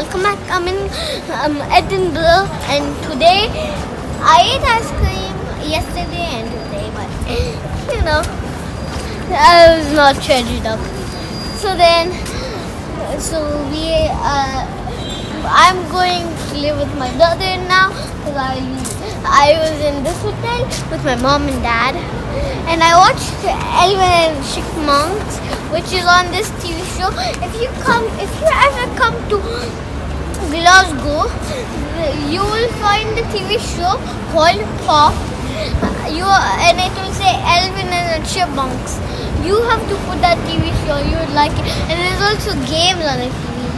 welcome back. I'm in um, Edinburgh and today I ate ice cream yesterday and today, but you know, I was not treasured up. So then, so we, uh, I'm going to live with my brother now because I, I was in this hotel with my mom and dad and I watched Alvin and Chipmunks, which is on this TV show. If you come, if you ever come to Glasgow, you will find the TV show called Pop. You and it will say Alvin and the Chipmunks. You have to put that TV show. You would like it, and there's also games on the TV.